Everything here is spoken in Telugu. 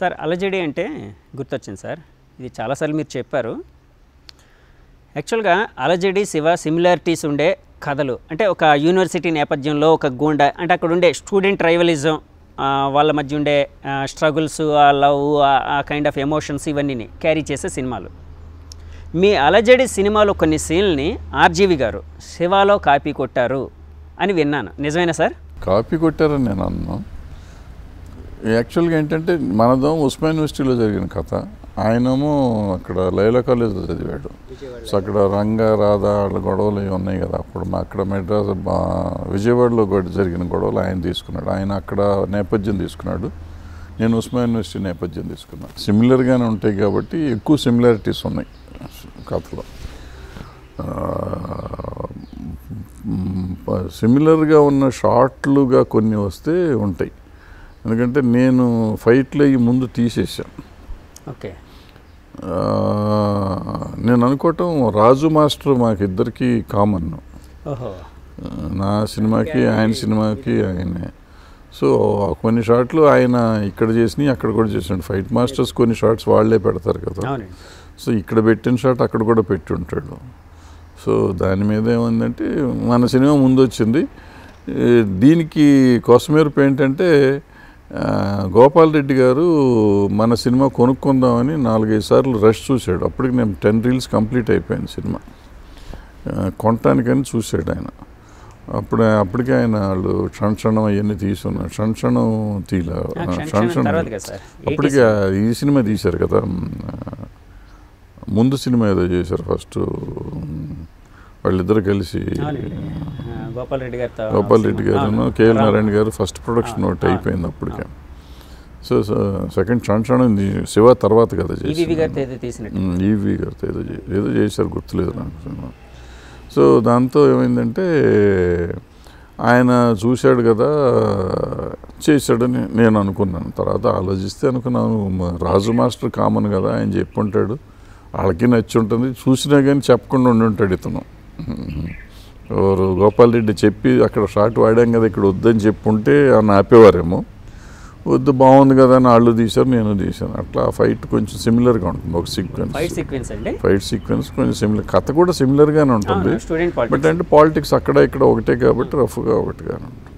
సార్ అలజడి అంటే గుర్తొచ్చింది సార్. ఇది చాలాసార్లు మీరు చెప్పారు. యాక్చువల్గా అలజడి శివ సిమిలారిటీస్ ఉండే కథలు. అంటే ఒక యూనివర్సిటీ నేపథ్యంలో ఒక గూండా అంటే అక్కడ ఉండే స్టూడెంట్ రైవలిజం వాళ్ళ మధ్య ఉండే స్ట్రగుల్స్ ఆ లవ్ ఆ కైండ్ ఆఫ్ ఎమోషన్స్ ఇవన్నీ క్యారీ చేసే సినిమాలు. మీ అలజడి సినిమాలో కొన్ని సీన్లని ఆర్జీవి గారు శివాలో కాపీ కొట్టారు అని విన్నాను. నిజమేనా సార్? కాపీ కొట్టారని నేను అన్నాను. యాక్చువల్గా ఏంటంటే మనదం ఉస్మాన్ యూనివర్సిటీలో జరిగిన కథ ఆయనేమో అక్కడ లైలా కాలేజ్లో చదివాడు సో అక్కడ రంగ రాధ వాళ్ళ గొడవలు ఇవి ఉన్నాయి కదా అప్పుడు మా అక్కడ మెడ్రాస్ విజయవాడలో కూడా జరిగిన గొడవలు ఆయన తీసుకున్నాడు ఆయన అక్కడ నేపథ్యం తీసుకున్నాడు నేను ఉస్మాన్ యూనివర్సిటీ నేపథ్యం తీసుకున్నాను సిమిలర్గానే ఉంటాయి కాబట్టి ఎక్కువ సిమిలారిటీస్ ఉన్నాయి కథలో సిమిలర్గా ఉన్న షార్ట్లుగా కొన్ని వస్తే ఉంటాయి ఎందుకంటే నేను ఫైట్లు అయ్యి ముందు తీసేసాను ఓకే. నేను అనుకోవటం రాజు మాస్టర్ మాకిద్దరికి కామన్ నా సినిమాకి ఆయన సినిమాకి ఆయనే. సో కొన్ని షాట్లు ఆయన ఇక్కడ చేసినవి అక్కడ కూడా చేసినాడు ఫైట్ మాస్టర్స్ కొన్ని షార్ట్స్ వాళ్ళే పెడతారు కదా. సో ఇక్కడ పెట్టిన షాట్ అక్కడ కూడా పెట్టి ఉంటాడు సో దాని మీద ఏముందంటే మన సినిమా ముందు వచ్చింది ఈ దీనికి కొసమేరపు ఏంటంటే గోపాల్ రెడ్డి గారు మన సినిమా కొనుక్కుందామని నాలుగైదు సార్లు రష్ చూశాడు. అప్పటికి నేను టెన్ రీల్స్ కంప్లీట్ అయిపోయింది సినిమా. కొనటానికని చూశాడు ఆయన. అప్పుడు అప్పటికే ఆయన వాళ్ళు క్షణక్షణం అవన్నీ తీసుకున్నారు. తీల క్షణ క్షణం తర్వాత కదా సార్. అప్పటికే ఈ సినిమా తీశారు కదా. ముందు సినిమా ఏదో చేశారు ఫస్ట్. వాళ్ళిద్దరు కలిసి గోపాల్ రెడ్డి గారితో గోపాల్ రెడ్డి గారు. కేఎల్. నారాయణ గారు ఫస్ట్ ప్రొడక్షన్ ఒకటి అయిపోయింది అప్పటికే. సో సెకండ్ క్షణక్షణం ఇది శివ తర్వాత కదా ఈవీ గారితో ఏదో ఏదో చేశారు గుర్తులేదు నాకు సినిమా. సో దాంతో ఏమైందంటే ఆయన చూశాడు కదా చేశాడని నేను అనుకున్నాను. తర్వాత ఆలోచిస్తే అనుకున్నాను రాజు మాస్టర్ కామన్ కదా ఆయన చెప్పుంటాడు. వాళ్ళకి నచ్చి ఉంటుంది చూసినా కానీ చెప్పకుండా ఉండి ఉంటాడు ఇతను. గోపాల్ రెడ్డి చెప్పి అక్కడ షార్ట్ వాడాం కదా ఇక్కడ వద్దని చెప్పుంటే ఆయన ఆపేవారేమో. వద్దు బాగుంది కదా అని వాళ్ళు తీశారు నేను తీశాను. అట్లా ఫైట్ కొంచెం సిమిలర్గా ఉంటుంది ఒక సీక్వెన్స్. ఫైట్ సీక్వెన్స్ అండి? ఫైట్ సీక్వెన్స్ కొంచెం సిమిలర్ కథ కూడా సిమిలర్గానే ఉంటుంది. బట్ అంటే పాలిటిక్స్ అక్కడ ఇక్కడ ఒకటే కాబట్టి రఫ్గా ఒకటిగానే ఉంటుంది.